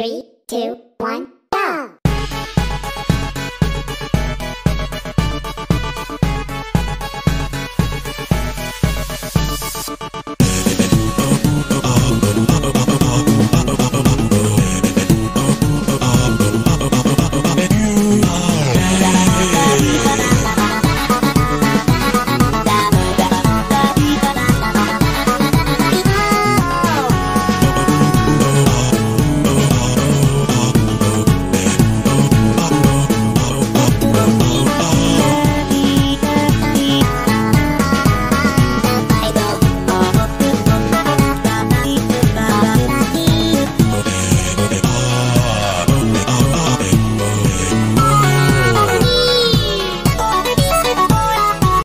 Three, two, one.